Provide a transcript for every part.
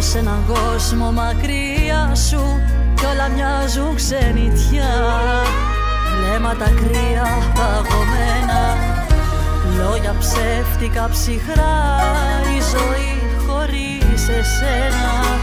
Σ' σε έναν κόσμο μακριά σου κι όλα μοιάζουν ξενιτιά. Βλέμματα κρύα παγωμένα Λόγια ψεύτικα ψυχρά Η ζωή χωρίς εσένα.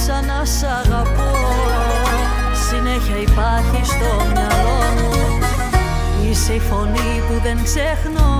ξανά σ' αγαπώ. Συνέχεια υπάρχει στο μυαλό μου Είσαι η φωνή που δεν ξεχνώ.